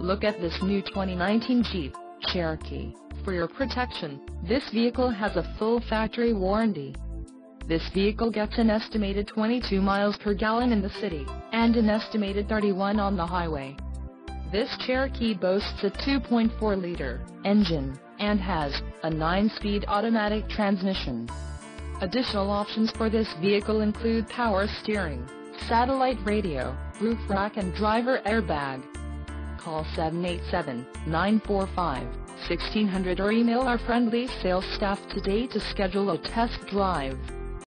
Look at this new 2019 Jeep Cherokee. For your protection, this vehicle has a full factory warranty. This vehicle gets an estimated 22 miles per gallon in the city, and an estimated 31 on the highway. This Cherokee boasts a 2.4-liter engine, and has a 9-speed automatic transmission. Additional options for this vehicle include power steering, satellite radio, roof rack and driver airbag. Call 787-945-1600 or email our friendly sales staff today to schedule a test drive.